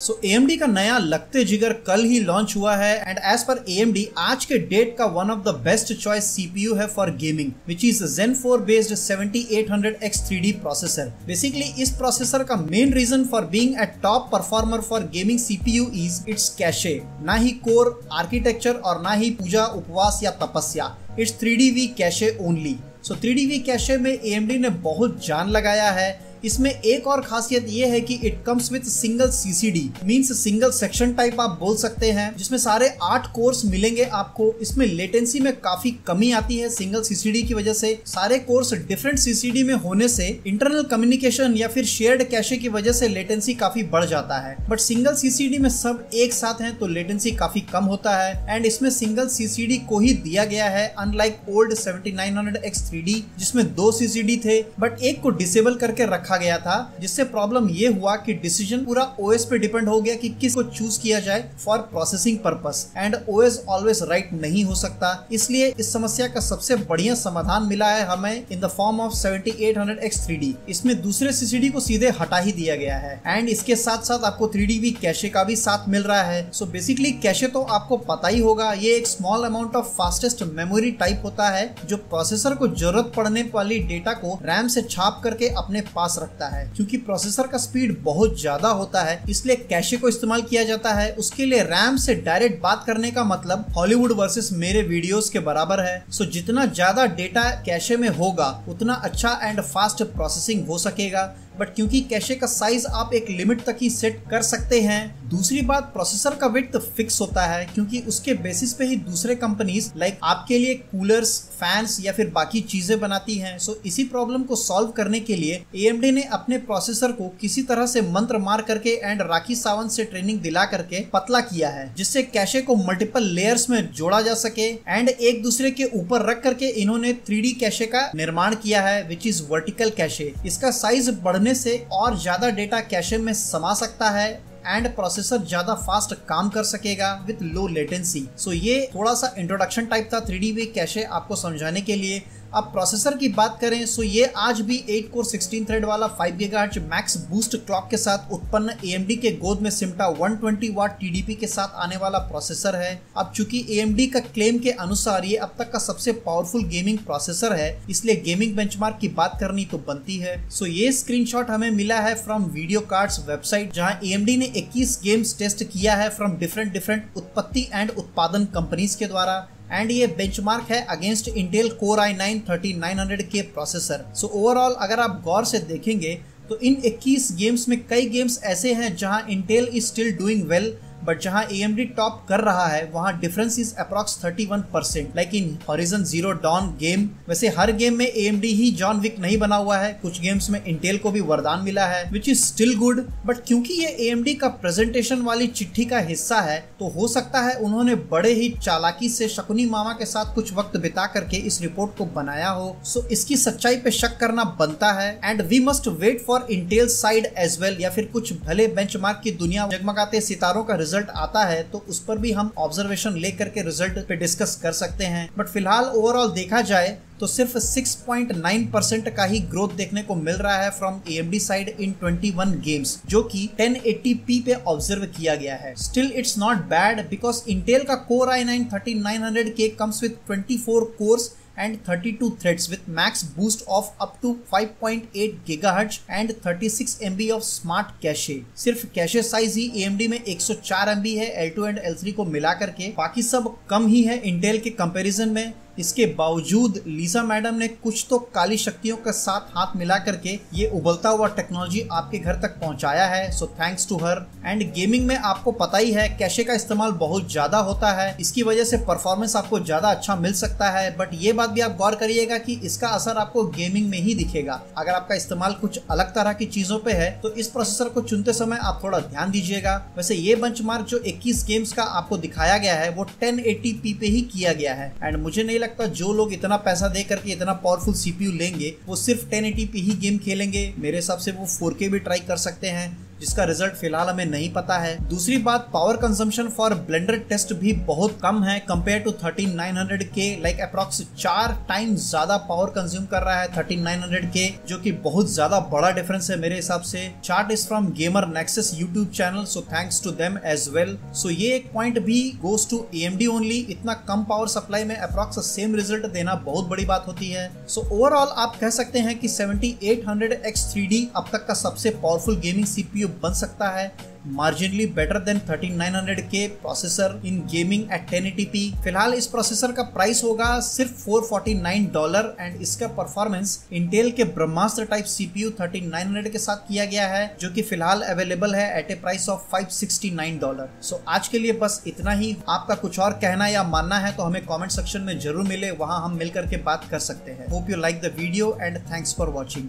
सो so, AMD का नया लगते जिगर कल ही लॉन्च हुआ है एंड एज पर AMD आज के डेट का one of the best choice CPU है for gaming which is Zen 4 based 7800X 3D processor basically इस प्रोसेसर का main reason for being a top performer for gaming CPU is its cache ना ही core architecture और ना ही पूजा उपवास या तपस्या. It's three D V cache only so three D V cache में AMD ने बहुत जान लगाया है इसमें एक और खासियत ये है कि it comes with single CCD means single section type आप बोल सकते हैं, जिसमें सारे आठ कोर्स मिलेंगे आपको। इसमें लेटेंसी में काफ़ी कमी आती है सिंगल सीसीडी की वजह से। सारे कोर्स डिफरेंट सीसीडी में होने से इंटरनल कम्युनिकेशन या फिर शेयर्ड कैशे की वजह से लेटेंसी काफ़ी बढ़ जाता है। बट सिंगल सीसीडी में सब एक साथ हैं तो लेटेंसी काफ़ी कम होता है। एंड इसमें सिंगल सीसीडी को ही दिया गया है अनलाइक ओल्ड 7900X3D जिसमें दो सीसीडी थे बट एक को डिसेबल करके रखा रखा गया था, जिससे प्रॉब्लम ये हुआ कि डिसीज़न पूरा ओएस पे डिपेंड हो गया कि किस को चूज़ किया जाए for processing purpose and OS always right नहीं हो सकता, इसलिए इस समस्या का सबसे बढ़िया समाधान मिला है हमें in the form of 7800X3D इसमें दूसरे सीसीडी को सीधे हटा ही दिया गया है। एंड इसके साथ साथ आपको थ्री 3D कैशे का भी साथ मिल रहा है। सो बेसिकली कैशे तो आपको पता ही होगा, ये एक small amount of fastest memory type होता है, जो प्रोसेसर को ज़रूरत पड़ने वाली डेटा को रैम से छाप करके अपने पास रखता है। क्योंकि प्रोसेसर का स्पीड बहुत ज़्यादा होता है, इसलिए कैशे को इस्तेमाल किया जाता है। उसके लिए रैम से डायरेक्ट बात करने का मतलब हॉलीवुड वर्सेस मेरे वीडियोस के बराबर है। सो जितना ज़्यादा डेटा कैशे में होगा, उतना अच्छा एंड फास्ट प्रोसेसिंग हो सकेगा। बट क्योंकि कैशे का साइज़ आप एक लिमिट तक ही सेट कर सकते हैं, दूसरी बात प्रोसेसर का वेट फिक्स होता है क्योंकि उसके बेसिस पे ही दूसरे कंपनीज़ लाइक आपके लिए कूलर्स फैंस या फिर बाकी चीज़ें बनाती हैं। सो इसी प्रॉब्लम को सॉल्व करने के लिए AMD ने अपने प्रोसेसर को किसी तरह से मंत्र मार करके एंड राखी सावंत से ट्रेनिंग दिला करके पतला किया है, जिससे कैशे को मल्टीपल लेयर्स में जोड़ा जा सके एंड एक दूसरे के ऊपर रख करके इन्होंने थ्री कैशे का निर्माण किया है विच इज़ वर्टिकल कैशे। इसका साइज़ बढ़ने बढ़ने से और ज़्यादा डेटा कैशे में समा सकता है एंड प्रोसेसर ज़्यादा फास्ट काम कर सकेगा विथ लो लेटेंसी सो ये थोड़ा सा इंट्रोडक्शन टाइप था थ्री डी कैशे आपको समझाने के लिए। अब प्रोसेसर की बात करें सो ये आज भी 8 कोर 16 थ्रेड वाला 5 गीगाहर्ट्ज मैक्स बूस्ट क्लॉक के साथ उत्पन्न AMD के गोद में सिमटा 120 वाट TDP के साथ आने वाला प्रोसेसर है। अब चूँकि AMD का क्लेम के अनुसार ये अब तक का सबसे पावरफुल गेमिंग प्रोसेसर है, इसलिए गेमिंग बेंचमार्क की बात करनी तो बनती है। सो ये स्क्रीनशॉट हमें मिला है फ्रॉम वीडियो कार्ड्स वेबसाइट जहाँ AMD ने 21 गेम्स टेस्ट किया है फ्रॉम डिफरेंट डिफरेंट उत्पत्ति एंड उत्पादन कंपनीज़ के द्वारा। एंड ये बेंचमार्क है against Intel core I nine thirty nine hundred के प्रोसेसर सो ओवरऑल अगर आप गौर से देखेंगे तो इन 21 गेम्स में कई गेम्स ऐसे हैं जहाँ Intel is still doing well but जहाँ AMD टॉप कर रहा है, वहाँ difference is approx 31 percent like in Horizon Zero Dawn game वैसे हर गेम में AMD ही जॉन विक नहीं बना हुआ है। कुछ गेम्स में इंटेल को भी वरदान मिला है which is still good but क्योंकि ये AMD का प्रेजेंटेशन वाली चिट्ठी का हिस्सा है तो हो सकता है उन्होंने बड़े ही चालाकी से शकुनी मामा के साथ कुछ वक्त बिता करके इस रिपोर्ट को बनाया हो। सो इसकी सच्चाई पे शक करना बनता है। And we must wait for Intel side as well या फिर कुछ भले बेंचमार्क की दुनिया जगमगाते सितारों का रिज़ल्ट आता है तो उस पर भी हम ऑब्जर्वेशन लेकर के रिज़ल्ट पे डिस्कस कर सकते हैं। बट फ़िलहाल ओवरऑल देखा जाए तो सिर्फ़ 6.9 परसेंट का ही ग्रोथ देखने को मिल रहा है from AMD side in 21 games जो कि 1080p पे ऑब्ज़र्व किया गया है। Still it's not bad because Intel का core I nine thirty nine hundred के comes with 24 cores and 32 threads with max boost of up to 5.8 GHz and 36 MB of smart cache सिर्फ़ cache size ही AMD में 104 MB है L2 and L3 को मिला करके बाकी सब कम ही है इंटेल के कंपैरिजन में इसके बावजूद लीसा मैडम ने कुछ तो काली शक्तियों के साथ हाथ मिला करके ये उबलता हुआ टेक्नोलॉजी आपके घर तक पहुँचाया है। सो थैंक्स टू हर एंड गेमिंग में आपको पता ही है, कैशे का इस्तेमाल बहुत ज़्यादा होता है। इसकी वजह से परफॉर्मेंस आपको ज़्यादा अच्छा मिल सकता है। बट ये बात भी आप गौर करिएगा कि इसका असर आपको गेमिंग में ही दिखेगा। अगर आपका इस्तेमाल कुछ अलग तरह की चीज़ों पे है तो इस प्रोसेसर को चुनते समय आप थोड़ा ध्यान दीजिएगा। वैसे ये बेंचमार्क जो 21 गेम्स का आपको दिखाया गया है, वो 1080p पे ही किया गया है। एंड मुझे नहीं जो लोग इतना पैसा दे करके इतना पावरफुल सीपीयू लेंगे, वो सिर्फ़ टेन ही गेम खेलेंगे। मेरे हिसाब से वो फोर भी ट्राई कर सकते हैं। जिसका रिज़ल्ट फ़िलहाल हमें नहीं पता है। दूसरी बात power consumption for Blender test भी बहुत कम है compare to thirteen nine hundred के लाइक अप्रोक्स चार टाइम ज़्यादा पावर कंज्यूम कर रहा है थर्टीन नाइन हंड्रेड के जो कि बहुत ज़्यादा बड़ा डिफरेंस है मेरे हिसाब से। Chart is from Gamer Nexus YouTube channel so thanks to them as well so ये एक पॉइंट भी गोज टू एएमडी ओनली इतना कम पावर सप्लाई में अप्रोक्स सेम रिज़ल्ट देना बहुत बड़ी बात होती है। सो so, ओवरऑल आप कह सकते हैं कि 7800X3D अब तक का सबसे पावरफुल गेमिंग सीपीयू बन सकता है, marginally better than 13900K processor in gaming at 1080p फ़िलहाल इस प्रोसेसर का प्राइस होगा सिर्फ़ 449 डॉलर एंड इसका परफॉर्मेंस इंटेल के ब्रह्मास्त्र टाइप सीपीयू 3900 के साथ किया गया है, जो कि फ़िलहाल अवेलेबल है at a price of 569 dollar so आज के लिए बस इतना ही। आपका कुछ और कहना या मानना है तो हमें कमेंट सेक्शन में ज़रूर मिले, वहाँ हम मिलकर के बात कर सकते हैं। Hope you like the video and thanks for watching